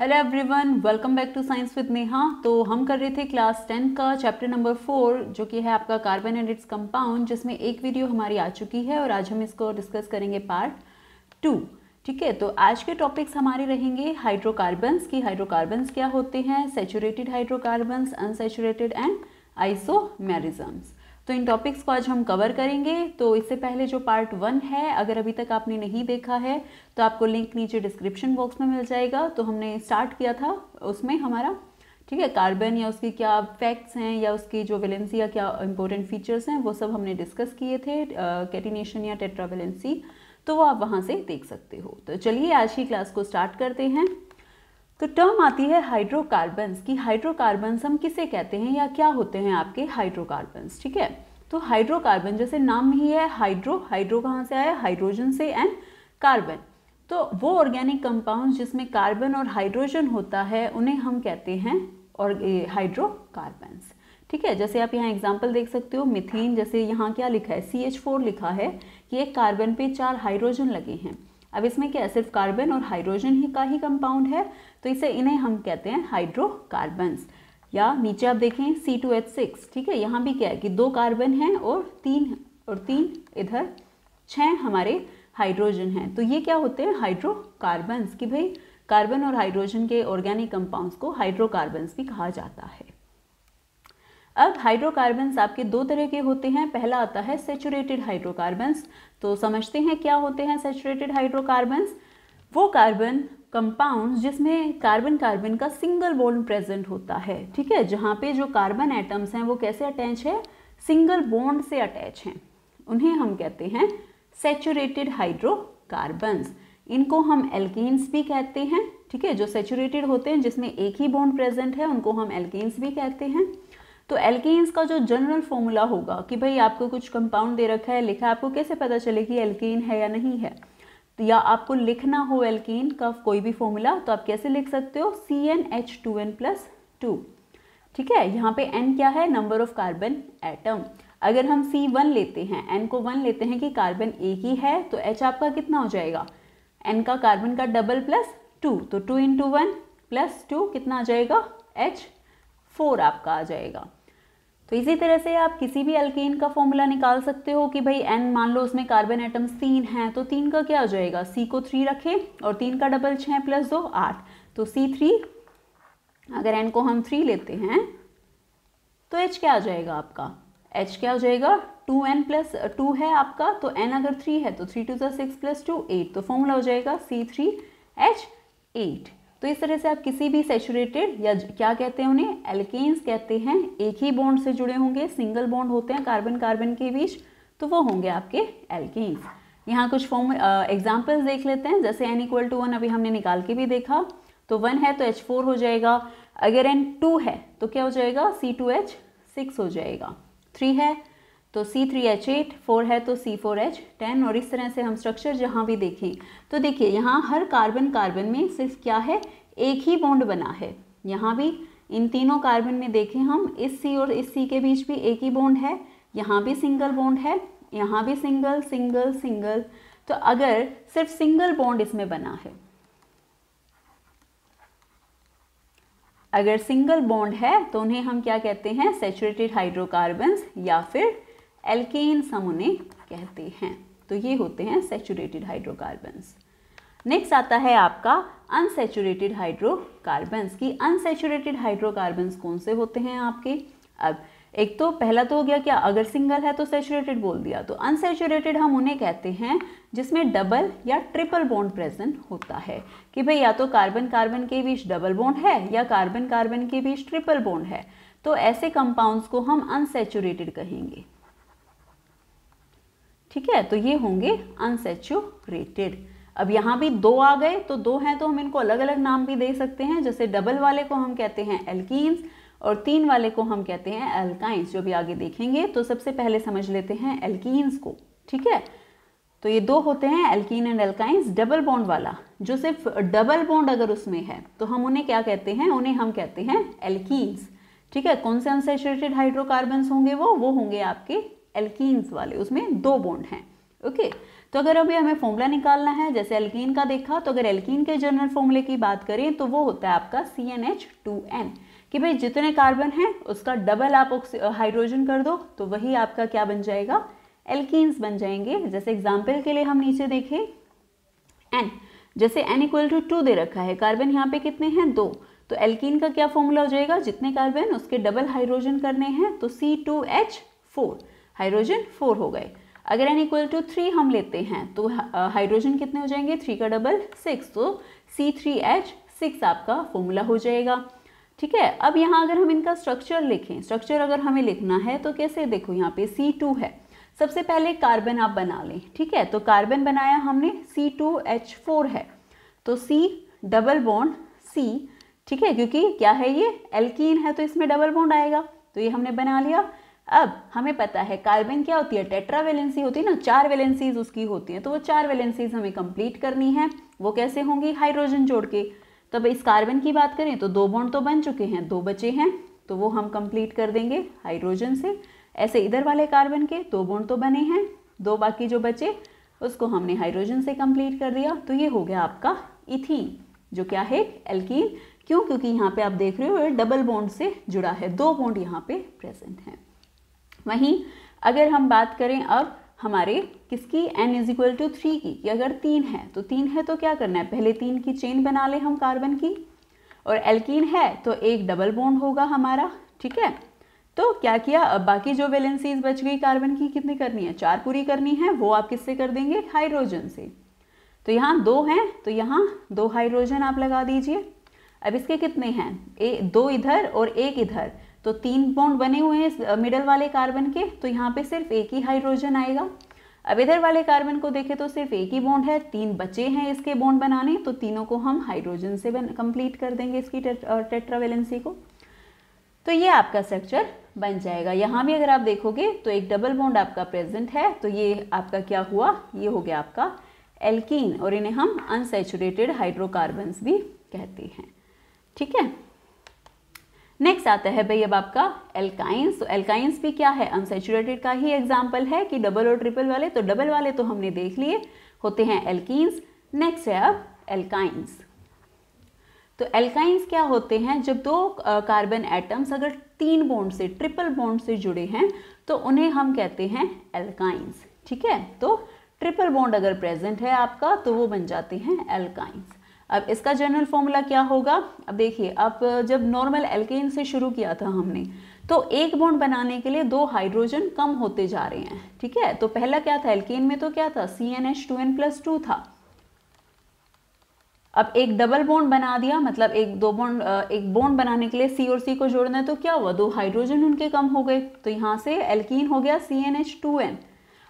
Hello everyone welcome back to science with Neha तो हम कर रहे थे क्लास टेंथ का चैप्टर नंबर फोर जो कि है आपका कार्बन एंड इट्स कंपाउंड जिसमें एक वीडियो हमारी आ चुकी है और आज हम इसको डिस्कस करेंगे पार्ट टू ठीक है तो आज के टॉपिक्स हमारे रहेंगे हाइड्रोकार्बन्स की. हाइड्रोकार्बन्स क्या होते हैं? Saturated hydrocarbons unsaturated and isomerisms तो इन टॉपिक्स को आज हम कवर करेंगे। तो इससे पहले जो पार्ट वन है, अगर अभी तक आपने नहीं देखा है तो आपको लिंक नीचे डिस्क्रिप्शन बॉक्स में मिल जाएगा। तो हमने स्टार्ट किया था उसमें हमारा। ठीक है कार्बन या उसकी क्या फैक्ट्स हैं या उसकी जो वेलेंसी या क्या इंपॉर्टेंट फीचर्स हैं, वो सब हमने डिस्कस किए थे कैटिनेशन या टेट्रावेलेंसी तो वो आप वहाँ से देख सकते हो। तो चलिए आज की क्लास को स्टार्ट करते हैं। तो टर्म आती है हाइड्रोकार्बन्स की। हाइड्रोकार्बन्स हम किसे कहते हैं या क्या होते हैं आपके हाइड्रोकार्बन्स ठीक है? तो हाइड्रोकार्बन जैसे नाम ही है हाइड्रो हाइड्रो कहाँ से आया? हाइड्रोजन से एंड कार्बन तो वो ऑर्गेनिक कंपाउंड जिसमें कार्बन और हाइड्रोजन होता है, उन्हें हम कहते हैं और हाइड्रोकार्बन्स ठीक है? जैसे आप यहाँ एग्ज़ाम्पल देख सकते हो मिथेन जैसे यहाँ क्या लिखा है? सी एच फोर लिखा है कि एक कार्बन पे चार हाइड्रोजन लगे हैं। अब इसमें क्या सिर्फ़ कार्बन और हाइड्रोजन ही का ही कंपाउंड है तो इसे इन्हें हम कहते हैं हाइड्रोकार्बन्स। या नीचे आप देखें सी टू एच सिक्स ठीक है? यहाँ भी क्या है कि दो कार्बन हैं और तीन और तीन इधर छः हमारे हाइड्रोजन हैं। तो ये क्या होते हैं? हाइड्रोकार्बन्स, कि भाई कार्बन और हाइड्रोजन के ऑर्गेनिक कंपाउंड्स को हाइड्रोकार्बन्स भी कहा जाता है। अब हाइड्रोकार्बन्स आपके दो तरह के होते हैं। पहला आता है सेचुरेटेड हाइड्रोकार्बन्स तो समझते हैं क्या होते हैं सेचुरेटेड हाइड्रोकार्बन्स वो कार्बन कंपाउंड जिसमें कार्बन कार्बन का सिंगल बॉन्ड प्रेजेंट होता है। ठीक है? जहाँ पे जो कार्बन एटम्स हैं, वो कैसे अटैच है? सिंगल बॉन्ड से अटैच हैं। उन्हें हम कहते हैं सेचुरेटेड हाइड्रोकार्बन्स इनको हम एल्कीन्स भी कहते हैं। ठीक है? जो सेचुरेटेड होते हैं, जिसमें एक ही बॉन्ड प्रेजेंट है, उनको हम एल्कीन्स भी कहते हैं। तो एल्कीन्स का जो जनरल फॉर्मूला होगा कि भाई आपको कुछ कंपाउंड दे रखा है, लिखा है, आपको कैसे पता चले कि एल्कीन है या नहीं है? तो या आपको लिखना हो एल्केन का कोई भी फॉर्मूला तो आप कैसे लिख सकते हो? C N H two N plus two ठीक है? यहाँ पे एन क्या है? नंबर ऑफ़ कार्बन एटम अगर हम सी वन लेते हैं एन को वन लेते हैं कि कार्बन एक ही है तो एच आपका कितना हो जाएगा? एन का कार्बन का डबल प्लस टू तो two into one plus two कितना आ जाएगा? एच फोर आपका आ जाएगा। तो इसी तरह से आप किसी भी अल्केन का फॉर्मूला निकाल सकते हो कि भाई एन मान लो उसमें कार्बन एटम्स तीन हैं तो तीन का क्या हो जाएगा? सी को थ्री रखें और तीन का डबल छः प्लस दो, आठ। तो सी थ्री अगर एन को हम थ्री लेते हैं तो एच क्या आ जाएगा आपका? एच क्या हो जाएगा? टू एन प्लस टू है आपका तो एन अगर थ्री है तो थ्री टू ज़ा सिक्स प्लस टू एट तो फॉर्मूला हो जाएगा सी थ्री एच एट तो इस तरह से आप किसी भी सेचुरेटेड या क्या कहते हैं उन्हें? एल्केन्स कहते हैं। एक ही बॉन्ड से जुड़े होंगे सिंगल बॉन्ड होते हैं कार्बन कार्बन के बीच तो वो होंगे आपके एल्केन्स यहाँ कुछ फॉर्म एग्जाम्पल्स देख लेते हैं। जैसे एन इक्वल टू वन अभी हमने निकाल के भी देखा। तो वन है तो एच फोर हो जाएगा। अगर एन टू है तो क्या हो जाएगा? सी टू एच सिक्स हो जाएगा। थ्री है तो C three H eight four है तो सी फोर एच टेन और इस तरह से हम स्ट्रक्चर जहाँ भी देखें। तो देखिए, यहाँ हर कार्बन कार्बन में सिर्फ़ क्या है? एक ही बॉन्ड बना है। यहाँ भी इन तीनों कार्बन में देखें हम, इस सी और इस सी के बीच भी एक ही बॉन्ड है। यहाँ भी सिंगल बॉन्ड है, यहाँ भी सिंगल सिंगल सिंगल तो अगर सिर्फ़ सिंगल बॉन्ड इसमें बना है, अगर सिंगल बॉन्ड है तो उन्हें हम क्या कहते हैं? सेचुरेटेड हाइड्रोकार्बन्स या फिर एल्केन्स हम कहते हैं। तो ये होते हैं सेचुरेटेड हाइड्रोकार्बन्स नेक्स्ट आता है आपका अनसेचुरेटेड हाइड्रोकार्बन्स की। अनसेचुरेटेड हाइड्रोकार्बन्स कौन से होते हैं आपके? अब, एक तो पहला तो हो गया क्या? अगर सिंगल है तो सेचुरेटेड बोल दिया। तो अनसेचुरेटेड हम उन्हें कहते हैं जिसमें डबल या ट्रिपल बॉन्ड प्रेजेंट होता है। कि भाई या तो कार्बन कार्बन के बीच डबल बॉन्ड है या कार्बन कार्बन के बीच ट्रिपल बॉन्ड है। तो ऐसे कंपाउंड्स को हम अनसेचुरेटेड कहेंगे। ठीक है? तो ये होंगे अनसेचुरेटेड अब यहाँ भी दो आ गए तो दो हैं तो हम इनको अलग अलग नाम भी दे सकते हैं। जैसे डबल वाले को हम कहते हैं एल्कीन्स और तीन वाले को हम कहते हैं एल्काइंस जो भी आगे देखेंगे। तो सबसे पहले समझ लेते हैं एल्कीन्स को, ठीक है? तो ये दो होते हैं alkene and alkynes double bond वाला, जो सिर्फ़ डबल बॉन्ड अगर उसमें है तो हम उन्हें क्या कहते हैं? उन्हें हम कहते हैं एल्कीन्स ठीक है? कौन से अनसेचुरेटेड हाइड्रोकार्बन्स होंगे वो? वो होंगे आपके एल्कीन्स वाले, उसमें दो बॉन्ड हैं ओके तो अगर अभी हमें फॉर्मूला निकालना है, जैसे एल्कीन का देखा तो अगर एल्कीन के जनरल फॉर्मूले की बात करें तो वो होता है आपका C N H two N कि भाई जितने कार्बन हैं, उसका डबल आप हाइड्रोजन कर दो तो वही आपका क्या बन जाएगा? एल्कीन्स बन जाएँगे। जैसे एग्ज़ाम्पल के लिए हम नीचे देखें एन जैसे एन इक्वल टू टू दे रखा है कार्बन यहाँ पे कितने हैं? दो। तो एल्कीन का क्या फॉर्मूला हो जाएगा? जितने कार्बन उसके डबल हाइड्रोजन करने हैं तो C two H four hydrogen four हो गए। अगर एन इक्वल टू थ्री हम लेते हैं तो हाइड्रोजन कितने हो जाएँगे? थ्री का डबल सिक्स तो सी थ्री एच सिक्स आपका फॉर्मूला हो जाएगा। ठीक है? अब यहाँ अगर हम इनका स्ट्रक्चर लिखें स्ट्रक्चर अगर हमें लिखना है तो कैसे देखो यहाँ पे सी टू है। सबसे पहले कार्बन आप बना लें, ठीक है? तो कार्बन बनाया हमने सी टू एच फोर है। तो सी डबल बॉन्ड सी ठीक है? क्योंकि क्या है ये? एल्कीन है तो इसमें डबल बॉन्ड आएगा। तो ये हमने बना लिया। अब हमें पता है कार्बन क्या होती है? टेट्रा वैलेंसी होती है ना? चार वैलेंसीज उसकी होती हैं। तो वो चार वैलेंसीज हमें कंप्लीट करनी है। वो कैसे होंगी? हाइड्रोजन जोड़ के। तो अब इस कार्बन की बात करें तो दो बॉन्ड तो बन चुके हैं, दो बचे हैं। तो वो हम कंप्लीट कर देंगे हाइड्रोजन से। ऐसे इधर वाले कार्बन के दो बॉन्ड तो बने हैं। दो बाकी जो बचे, उसको हमने हाइड्रोजन से कंप्लीट कर दिया। तो ये हो गया आपका इथीन जो क्या है? एल्कीन क्यों? क्योंकि यहाँ पे आप देख रहे हो डबल बॉन्ड से जुड़ा है। दो बॉन्ड यहाँ पे प्रेजेंट हैं। वहीं अगर हम बात करें अब हमारे किसकी n is equal to three की, कि अगर तीन है तो तीन है तो क्या करना है? पहले तीन की चेन बना ले हम कार्बन की, और एल्कीन है तो एक डबल बॉन्ड होगा हमारा, ठीक है? तो क्या किया? अब बाकी जो वैलेंसीज बच गई कार्बन की, कितनी करनी है? चार पूरी करनी है, वो आप किससे कर देंगे? हाइड्रोजन से। तो यहाँ दो हैं तो यहाँ दो हाइड्रोजन आप लगा दीजिए। अब इसके कितने हैं? ए, दो इधर और एक इधर। तो तीन बॉन्ड बने हुए हैं मिडल वाले कार्बन के तो यहाँ पे सिर्फ़ एक ही हाइड्रोजन आएगा। अब इधर वाले कार्बन को देखें तो सिर्फ़ एक ही बॉन्ड है, तीन बचे हैं इसके बॉन्ड बनाने तो तीनों को हम हाइड्रोजन से कंप्लीट कर देंगे इसकी टेट्रावेलेंसी को। तो ये आपका स्ट्रक्चर बन जाएगा। यहाँ भी अगर आप देखोगे तो एक डबल बॉन्ड आपका प्रेजेंट है तो ये आपका क्या हुआ? ये हो गया आपका एल्कीन और इन्हें हम अनसेचुरेटेड हाइड्रोकार्बन भी कहते हैं। ठीक है? नेक्स्ट आता है भाई अब आपका एल्काइंस तो एल्काइंस भी क्या है? अनसेचुरेटेड का ही एग्ज़ाम्पल है कि डबल और ट्रिपल वाले तो डबल वाले तो हमने देख लिए, होते हैं एल्कीन्स नेक्स्ट है अब एल्काइंस तो एल्काइंस क्या होते हैं? जब दो कार्बन एटम्स अगर तीन बॉन्ड से ट्रिपल बॉन्ड से जुड़े हैं तो उन्हें हम कहते हैं एल्काइंस ठीक है? तो ट्रिपल बॉन्ड अगर प्रेजेंट है आपका तो वो बन जाते हैं एल्काइंस अब इसका जनरल फॉर्मूला क्या होगा? अब देखिए, अब जब नॉर्मल एल्केन से शुरू किया था हमने तो एक बॉन्ड बनाने के लिए दो हाइड्रोजन कम होते जा रहे हैं, ठीक है? तो पहला क्या था? एल्केन में तो क्या था? C N H two N plus two था। अब एक डबल बॉन्ड बना दिया मतलब एक दो बॉन्ड एक बॉन्ड बनाने के लिए सी और सी को जोड़ना है तो क्या हुआ? दो हाइड्रोजन उनके कम हो गए। तो यहाँ से एल्कीन हो गया C N H two N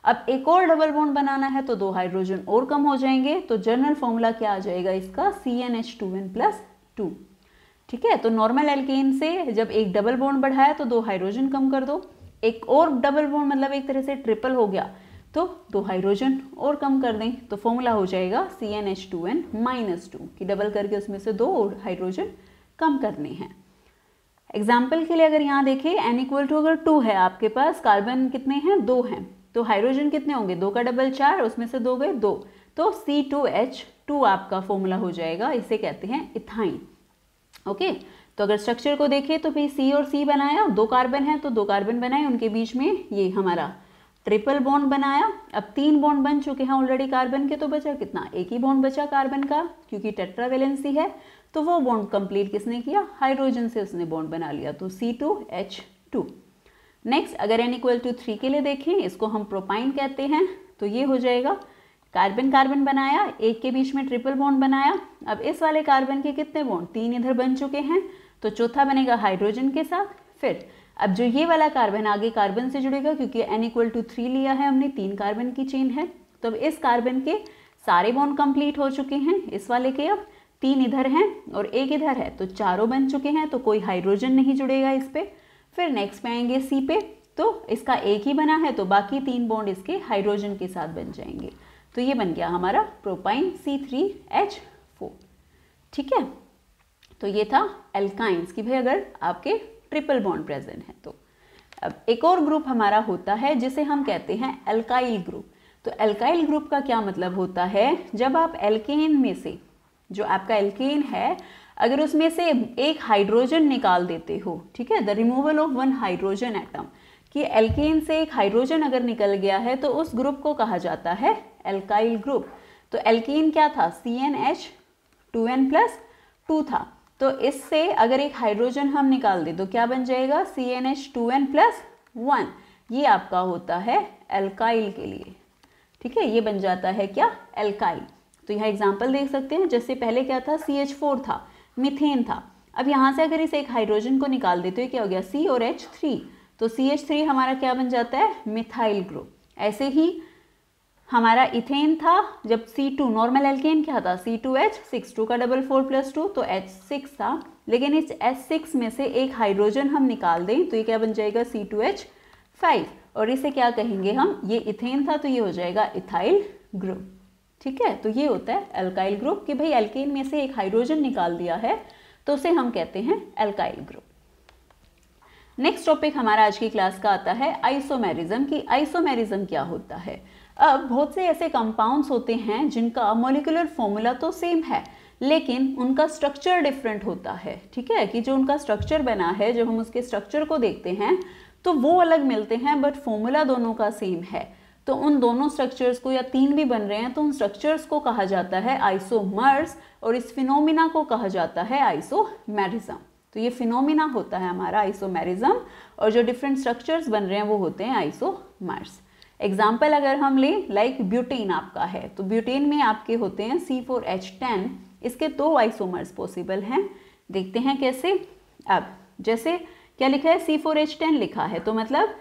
अब एक और डबल बॉन्ड बनाना है तो दो हाइड्रोजन और कम हो जाएँगे तो जनरल फॉर्मूला क्या आ जाएगा इसका? C N H two N plus two ठीक है? तो नॉर्मल एल्केन से जब एक डबल बॉन्ड बढ़ाया तो दो हाइड्रोजन कम कर दो। एक और डबल बॉन्ड मतलब एक तरह से ट्रिपल हो गया तो दो हाइड्रोजन और कम कर दें तो फॉर्मूला हो जाएगा C N H two N minus two कि डबल करके उसमें से दो और हाइड्रोजन कम करने हैं। एग्ज़ाम्पल के लिए अगर यहाँ देखें एन इक्वल टू अगर टू है आपके पास कार्बन कितने हैं? दो हैं। तो हाइड्रोजन कितने होंगे? दो का डबल चार, उसमें से दो गए दो। तो सी टू एच टू आपका फॉर्मूला हो जाएगा, इसे कहते हैं इथाइन ओके? तो अगर स्ट्रक्चर को देखें तो भाई सी और सी बनाया, दो कार्बन है तो दो कार्बन बनाए, उनके बीच में ये हमारा ट्रिपल बॉन्ड बनाया। अब तीन बॉन्ड बन चुके हैं ऑलरेडी कार्बन के तो बचा कितना? एक ही बॉन्ड बचा कार्बन का, क्योंकि टेट्रा टेट्रावेलेंसी है। तो वो बॉन्ड कंप्लीट किसने किया? हाइड्रोजन से उसने बॉन्ड बना लिया। तो C two H two next अगर एन इक्वल टू थ्री के लिए देखें, इसको हम प्रोपाइन कहते हैं तो ये हो जाएगा। कार्बन कार्बन बनाया, एक के बीच में ट्रिपल बॉन्ड बनाया। अब इस वाले कार्बन के कितने बॉन्ड तीन इधर बन चुके हैं तो चौथा बनेगा हाइड्रोजन के साथ। फिर, अब जो ये वाला कार्बन आगे कार्बन से जुड़ेगा, क्योंकि एन इक्वल टू थ्री लिया है हमने, तीन कार्बन की चेन है। तो अब इस कार्बन के सारे बॉन्ड कंप्लीट हो चुके हैं, इस वाले के अब तीन इधर हैं और एक इधर है तो चारों बन चुके हैं तो कोई हाइड्रोजन नहीं जुड़ेगा इस पर फिर नेक्स्ट पे आएँगे सी पे तो इसका एक ही बना है तो बाकी तीन बॉन्ड इसके हाइड्रोजन के साथ बन जाएँगे। तो ये बन गया हमारा प्रोपाइन सी थ्री एच ठीक है? तो ये था एल्काइंस की, भाई अगर आपके ट्रिपल बॉन्ड प्रेजेंट है तो। अब एक और ग्रुप हमारा होता है, जिसे हम कहते हैं एल्काइल ग्रुप तो एल्काइल ग्रुप का क्या मतलब होता है? जब आप एल्केन में से, जो आपका एल्केन है अगर उसमें से एक हाइड्रोजन निकाल देते हो, ठीक है? The removal of one hydrogen atom कि एल्केन से एक हाइड्रोजन अगर निकल गया है तो उस ग्रुप को कहा जाता है एल्काइल ग्रुप तो एल्केन क्या था? C N H two N plus two था. तो इससे अगर एक हाइड्रोजन हम निकाल दें तो क्या बन जाएगा? C N H two N plus one ये आपका होता है एल्काइल के लिए. ठीक है? ये बन जाता है क्या? एल्काइल तो यहाँ एग्ज़ाम्पल देख सकते हैं। जैसे पहले क्या था? सी एच फोर था। मिथेन था। अब यहाँ से अगर इस एक हाइड्रोजन को निकाल देते हो क्या हो गया? सी और एच थ्री तो सी एच थ्री हमारा क्या बन जाता है? मिथाइल ग्रुप ऐसे ही हमारा इथेन था, जब टू नॉर्मल एल्केन क्या था? C two H six two का डबल फोर प्लस टू तो एच सिक्स था। लेकिन इस एच सिक्स में से एक हाइड्रोजन हम निकाल दें तो ये क्या बन जाएगा? सी टू एच फाइव और इसे क्या कहेंगे हम? ये इथेन था तो ये हो जाएगा इथाइल ग्रुप ठीक है? तो ये होता है एल्काइल ग्रुप कि भाई एल्केन में से एक हाइड्रोजन निकाल दिया है तो उसे हम कहते हैं एल्काइल ग्रुप नेक्स्ट टॉपिक हमारा आज की क्लास का आता है आइसोमेरिज्म की आइसोमेरिज्म क्या होता है? अब बहुत से ऐसे कंपाउंड्स होते हैं जिनका मोलिकुलर फॉर्मूला तो सेम है, लेकिन उनका स्ट्रक्चर डिफरेंट होता है, ठीक है? कि जो उनका स्ट्रक्चर बना है, जब हम उसके स्ट्रक्चर को देखते हैं तो वो अलग मिलते हैं बट फॉर्मूला दोनों का सेम है। तो उन दोनों स्ट्रक्चर्स को या तीन भी बन रहे हैं तो उन स्ट्रक्चर्स को कहा जाता है आइसोमर्स और इस फिनोमिना को कहा जाता है आइसोमेरिज्म तो ये फिनोमिना होता है हमारा आइसोमेरिज्म और जो डिफरेंट स्ट्रक्चर्स बन रहे हैं वो होते हैं आइसोमर्स एग्ज़ाम्पल अगर हम लें लाइक ब्यूटेन आपका है तो ब्यूटेन में आपके होते हैं सी फोर एच टेन इसके दो आइसोमर्स पॉसिबल हैं. देखते हैं कैसे. अब, जैसे क्या लिखा है? सी फोर एच टेन लिखा है तो मतलब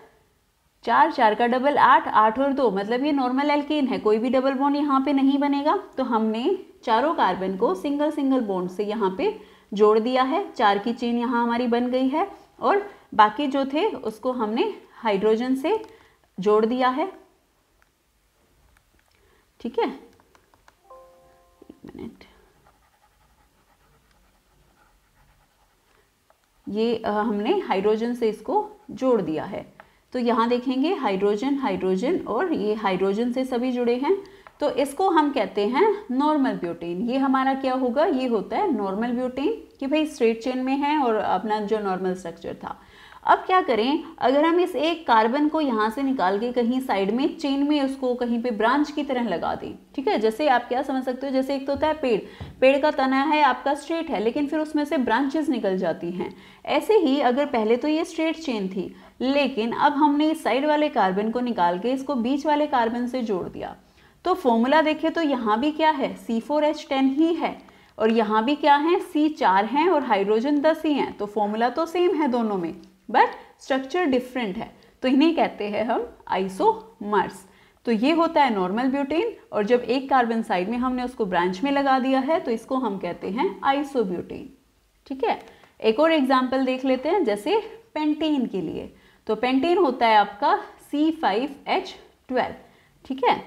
चार चार का डबल आठ आठ और दो मतलब ये नॉर्मल एल्केन है, कोई भी डबल बॉन्ड यहाँ पे नहीं बनेगा। तो हमने चारों कार्बन को सिंगल सिंगल बॉन्ड से यहाँ पे जोड़ दिया है। चार की चेन यहाँ हमारी बन गई है और बाकी जो थे, उसको हमने हाइड्रोजन से जोड़ दिया है। ठीक है? एक मिनट ये हमने हाइड्रोजन से इसको जोड़ दिया है। तो यहाँ देखेंगे हाइड्रोजन हाइड्रोजन और ये हाइड्रोजन से सभी जुड़े हैं। तो इसको हम कहते हैं नॉर्मल ब्यूटेन ये हमारा क्या होगा? ये होता है नॉर्मल ब्यूटेन कि भाई स्ट्रेट चेन में है और अपना जो नॉर्मल स्ट्रक्चर था। अब क्या करें? अगर हम इस एक कार्बन को यहाँ से निकाल के कहीं साइड में, चेन में उसको कहीं पे ब्रांच की तरह लगा दें, ठीक है? जैसे आप क्या समझ सकते हो? जैसे एक तो होता है पेड़। पेड़ का तना है, आपका स्ट्रेट है, लेकिन फिर उसमें से ब्रांचेस निकल जाती हैं। ऐसे ही अगर पहले तो ये स्ट्रेट चेन थी, लेकिन अब हमने इस साइड वाले कार्बन को निकाल के इसको बीच वाले कार्बन से जोड़ दिया। तो फॉर्मूला देखें तो यहाँ भी क्या है? सी फोर एच टेन ही है, और यहाँ भी क्या है? सी चार हैं और हाइड्रोजन दस ही हैं। तो फॉर्मूला तो सेम है दोनों में। बट स्ट्रक्चर डिफरेंट है। तो इन्हें कहते हैं हम आइसोमर्स। तो ये होता है नॉर्मल ब्यूटेन, और जब एक कार्बन साइड में हमने उसको ब्रांच में लगा दिया है तो इसको हम कहते हैं आइसोब्यूटेन। ठीक है? एक और एग्ज़ाम्पल देख लेते हैं, जैसे पेंटेन के लिए। तो पेंटेन होता है आपका सी फाइव एच ट्वेल्व ठीक है?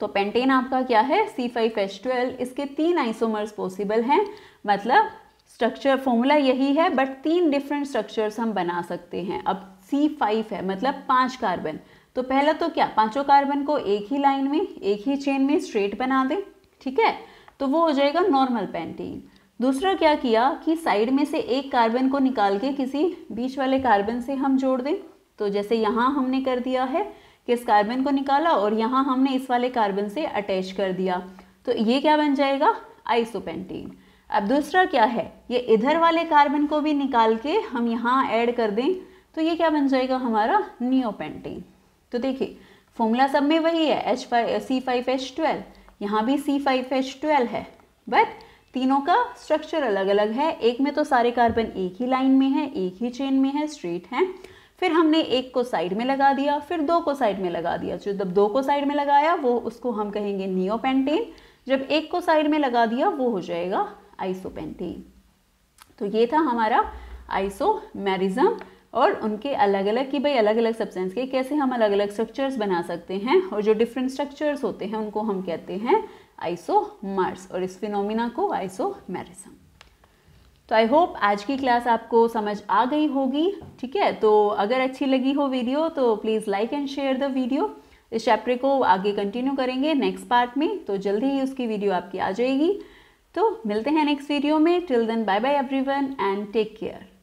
तो पेंटेन आपका क्या है? सी फाइव एच ट्वेल्व इसके तीन आइसोमर्स पॉसिबल हैं। मतलब स्ट्रक्चर फॉर्मूला यही है बट तीन डिफरेंट स्ट्रक्चर्स हम बना सकते हैं। अब सी फाइव है मतलब पाँच कार्बन तो पहला तो क्या? पाँचों कार्बन को एक ही लाइन में, एक ही चेन में स्ट्रेट बना दें, ठीक है? तो वो हो जाएगा नॉर्मल पेंटीन दूसरा क्या किया कि साइड में से एक कार्बन को निकाल के किसी बीच वाले कार्बन से हम जोड़ दें। तो जैसे यहाँ हमने कर दिया है कि इस कार्बन को निकाला और यहाँ हमने इस वाले कार्बन से अटैच कर दिया। तो ये क्या बन जाएगा? आइसोपेंटीन अब दूसरा क्या है? ये इधर वाले कार्बन को भी निकाल के हम यहाँ ऐड कर दें तो ये क्या बन जाएगा हमारा? नियोपेंटीन। तो देखिए, फॉर्मूला सब में वही है H five C five H twelve यहाँ भी सी फाइव एच ट्वेल्व है बट तीनों का स्ट्रक्चर अलग अलग है। एक में तो सारे कार्बन एक ही लाइन में है, एक ही चेन में है स्ट्रेट है। फिर हमने एक को साइड में लगा दिया, फिर दो को साइड में लगा दिया। जो जब दो को साइड में लगाया, वो उसको हम कहेंगे नियोपेंटेन। जब एक को साइड में लगा दिया, वो हो जाएगा आइसोपेंटीन। तो ये था हमारा आइसोमेरिज्म और उनके अलग अलग की भाई अलग अलग सब्सटेंस के कैसे हम अलग अलग स्ट्रक्चर्स बना सकते हैं और जो डिफरेंट स्ट्रक्चर्स होते हैं उनको हम कहते हैं आइसोमर्स और इस फिनोमिना को आइसोमेरिज्म तो आई होप आज की क्लास आपको समझ आ गई होगी, ठीक है? तो अगर अच्छी लगी हो वीडियो तो please like and share the video इस चैप्टर को आगे कंटिन्यू करेंगे नेक्स्ट पार्ट में तो जल्दी ही उसकी वीडियो आपकी आ जाएगी। तो मिलते हैं नेक्स्ट वीडियो में. Till then bye bye everyone and take care